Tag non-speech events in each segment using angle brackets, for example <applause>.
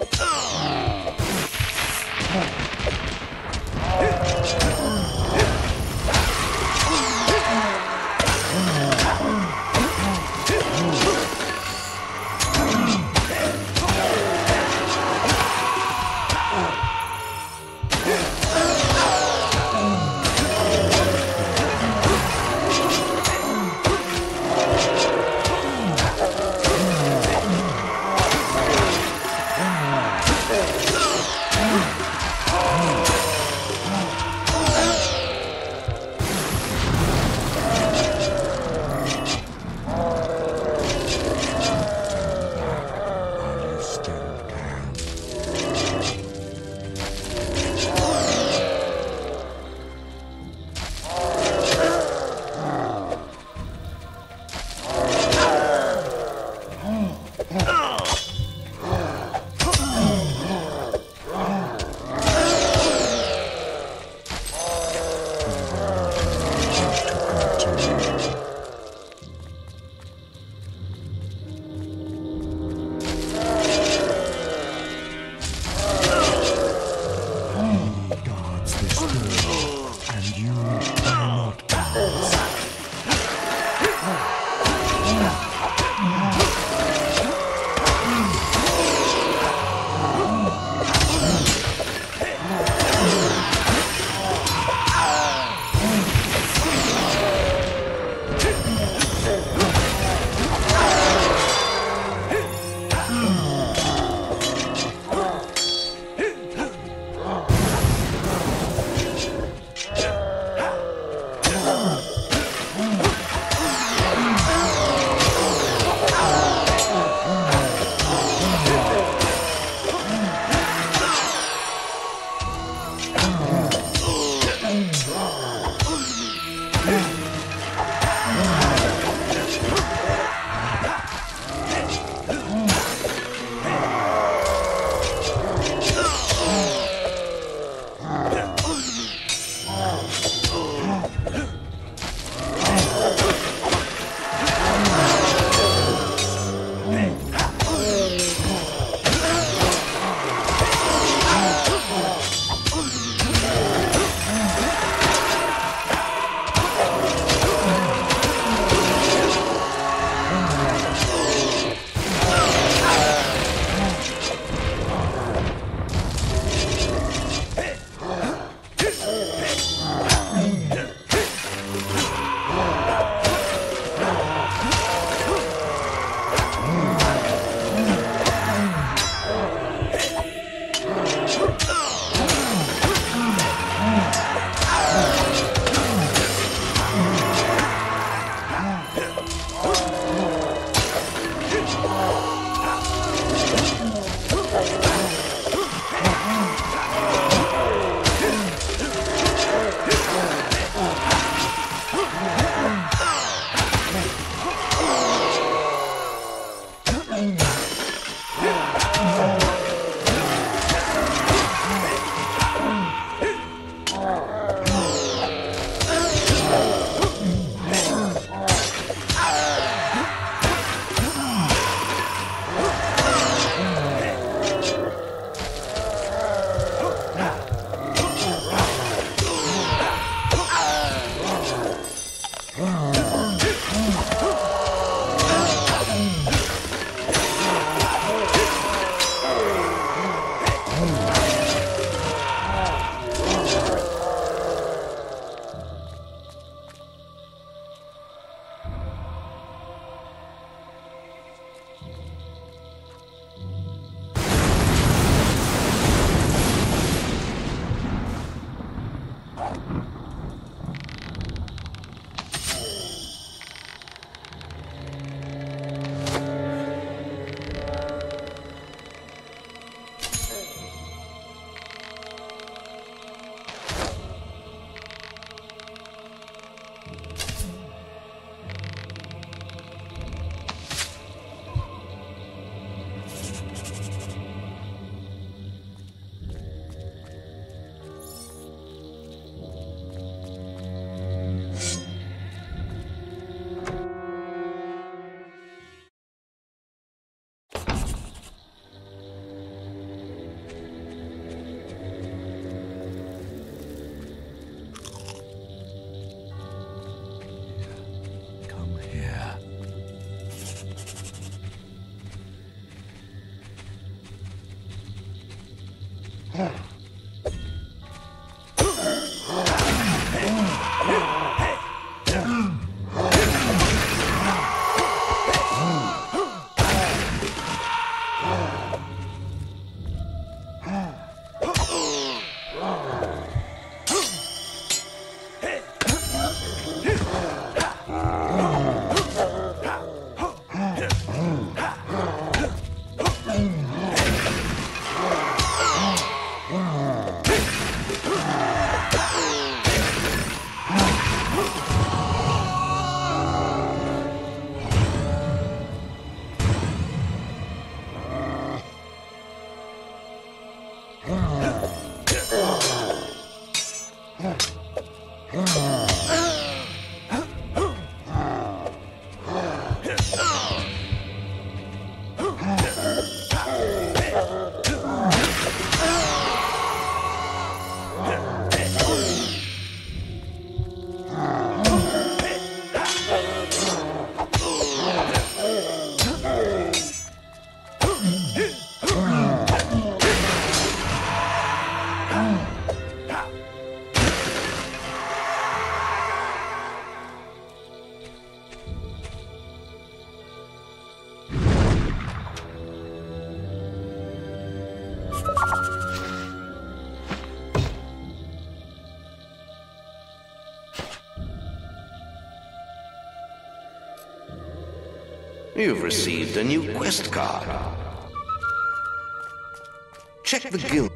Ugh. Not gods. Ah. You've received a new quest card. Check the guild.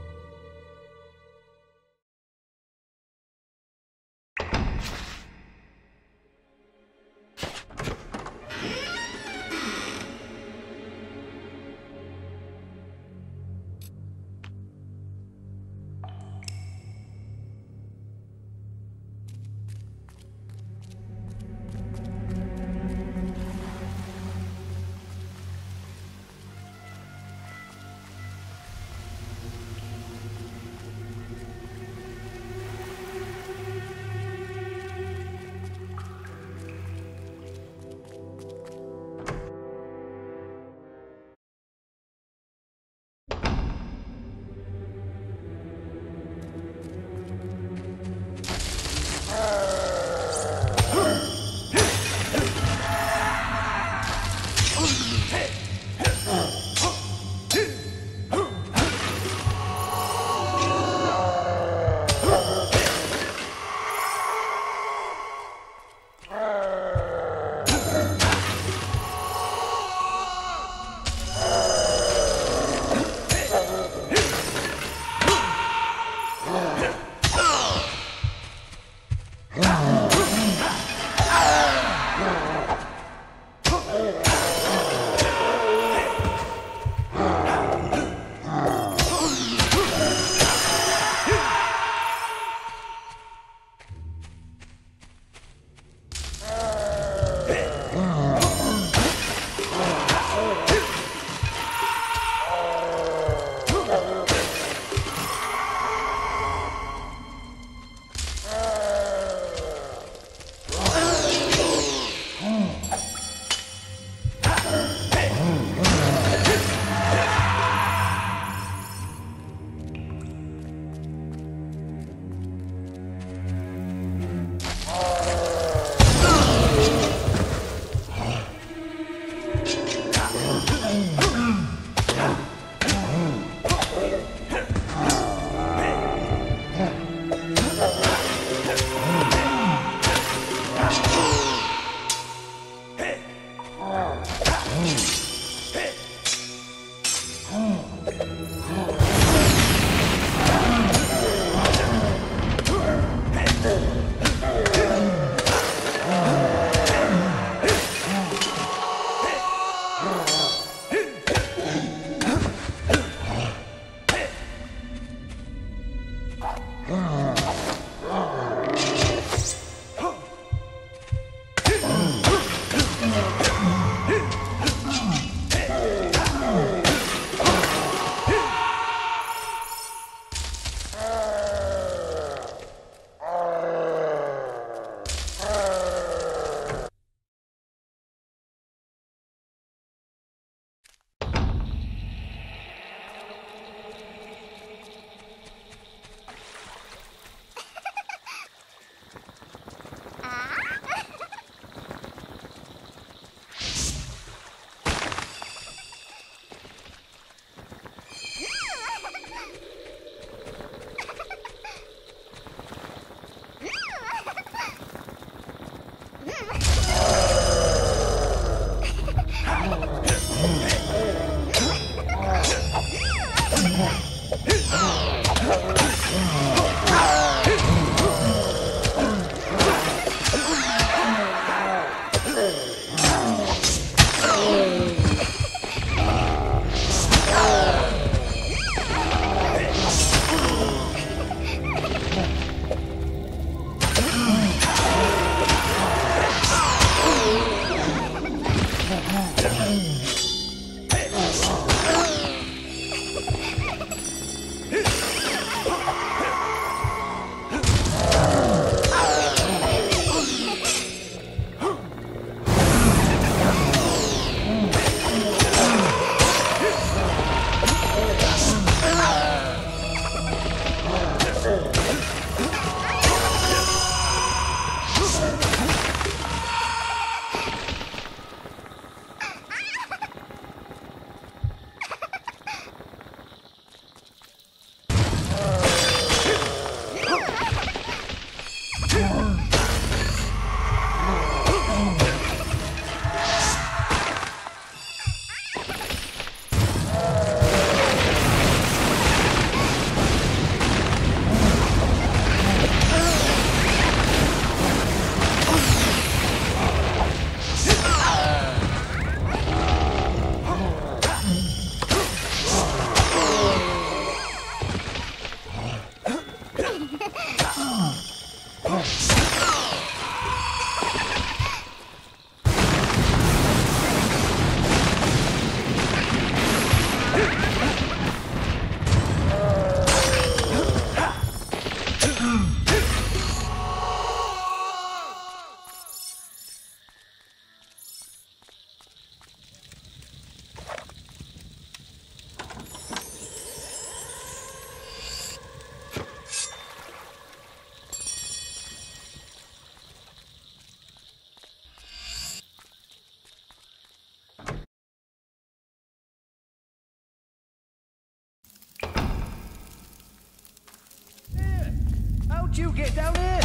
Get down here!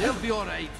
He'll be alright.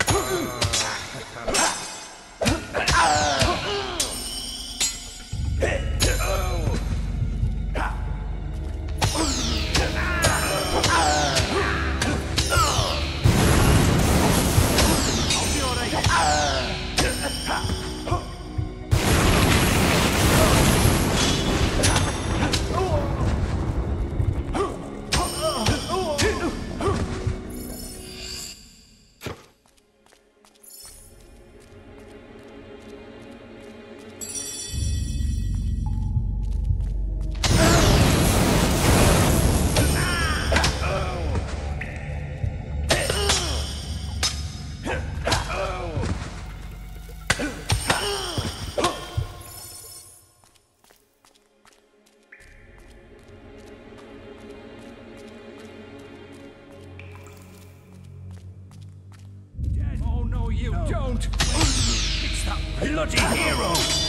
Bloody hero!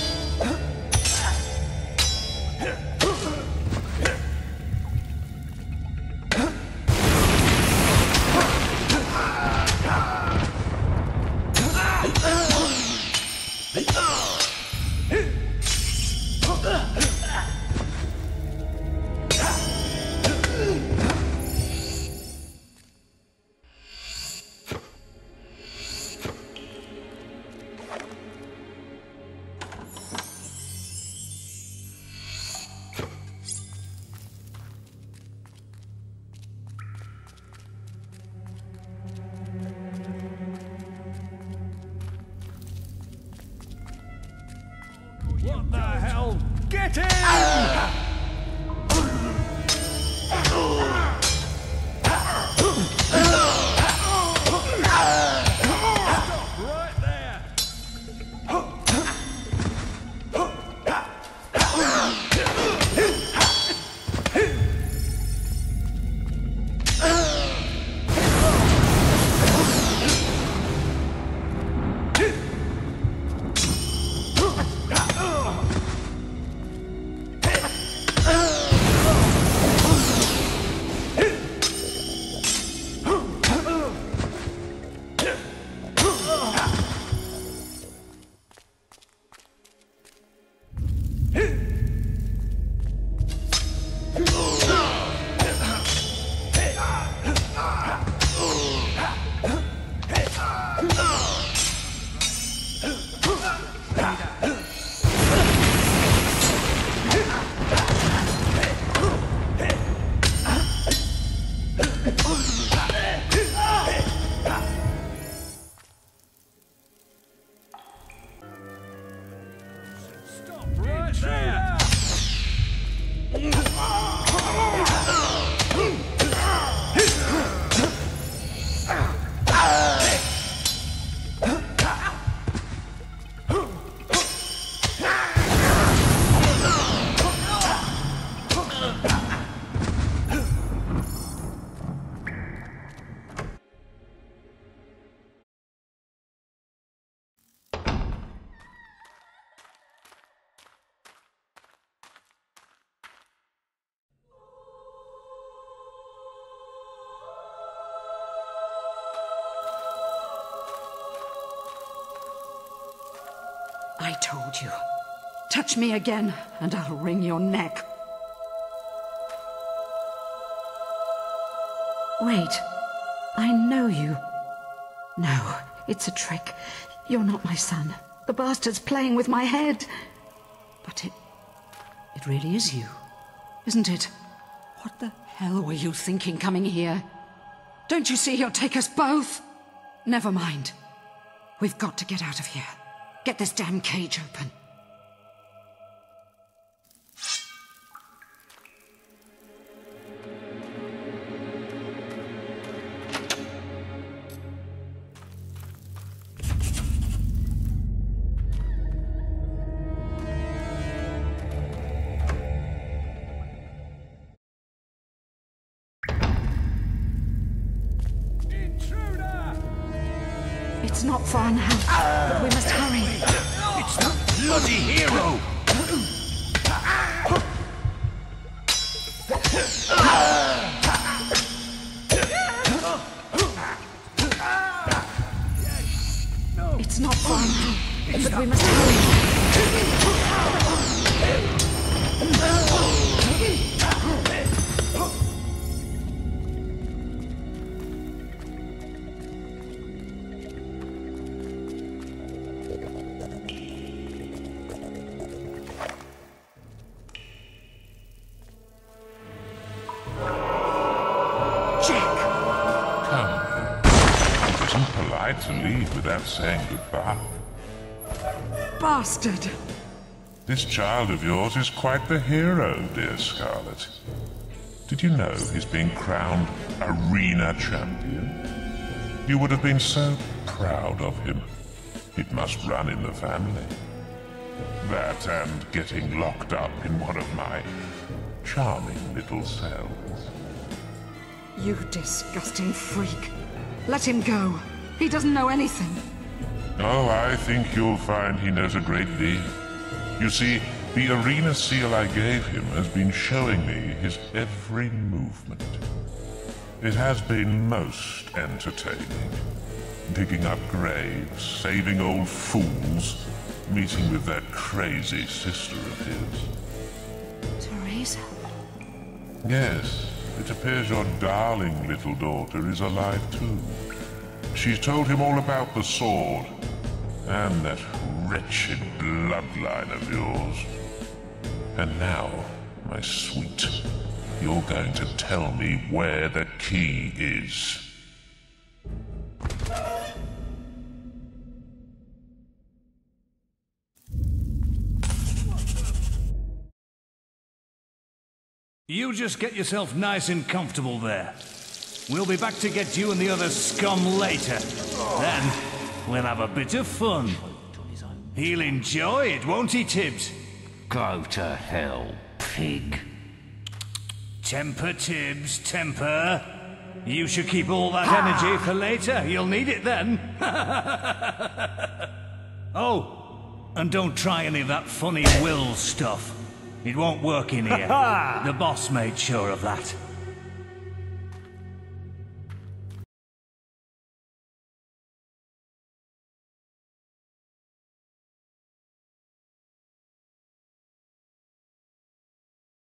I told you. Touch me again, and I'll wring your neck. Wait. I know you. No, it's a trick. You're not my son. The bastard's playing with my head. But it. It really is you, isn't it? What the hell were you thinking coming here? Don't you see he'll take us both? Never mind. We've got to get out of here. Get this damn cage open. It's not far now, but we must hurry. Saying goodbye. Bastard! This child of yours is quite the hero, dear Scarlet. Did you know he's being crowned arena champion? You would have been so proud of him. It must run in the family. That and getting locked up in one of my charming little cells. You disgusting freak. Let him go. He doesn't know anything. Oh, I think you'll find he knows a great deal. You see, the arena seal I gave him has been showing me his every movement. It has been most entertaining. Digging up graves, saving old fools, meeting with that crazy sister of his. Theresa? Yes, it appears your darling little daughter is alive too. She's told him all about the sword and that wretched bloodline of yours. And now, my sweet, you're going to tell me where the key is. You just get yourself nice and comfortable there. We'll be back to get you and the other scum later. Then, we'll have a bit of fun. He'll enjoy it, won't he, Tibbs? Go to hell, pig. Temper, Tibbs, temper. You should keep all that energy for later. You'll need it then. <laughs> oh, and don't try any of that funny will stuff. It won't work in here. <laughs> the boss made sure of that.